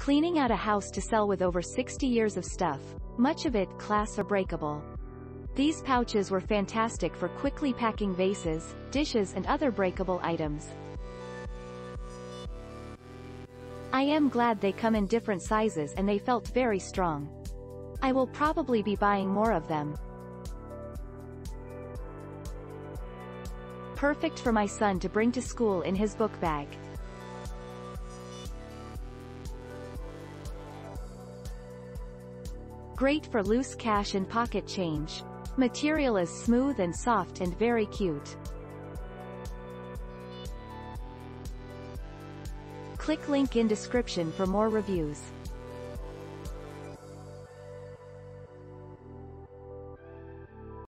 Cleaning out a house to sell with over 60 years of stuff, much of it class or breakable. These pouches were fantastic for quickly packing vases, dishes and other breakable items. I am glad they come in different sizes and they felt very strong. I will probably be buying more of them. Perfect for my son to bring to school in his book bag. Great for loose cash and pocket change. Material is smooth and soft and very cute. Click link in description for more reviews.